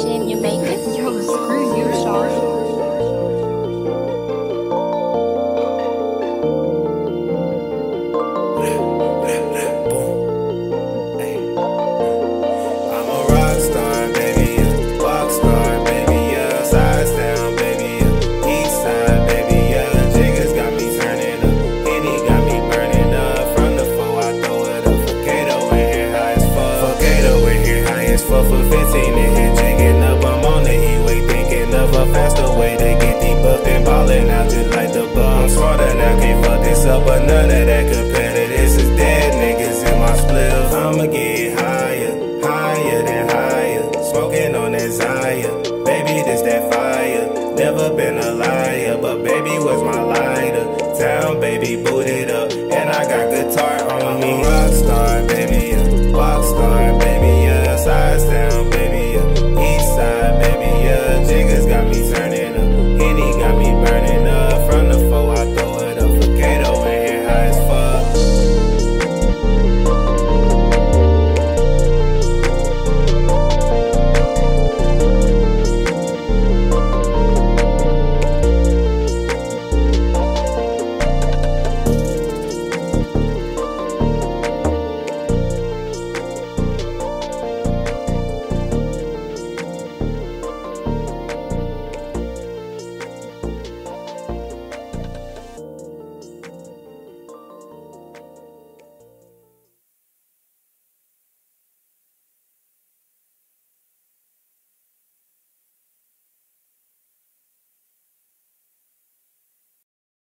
shame you make it. Yo, screw you, that competitive. This is dead niggas in my spliff. I'ma get higher, higher than higher. Smoking on that Zaya. Baby, this that fire. Never been a liar, but baby was my lighter. Town baby booted up, and I got guitar on me. Rockstar.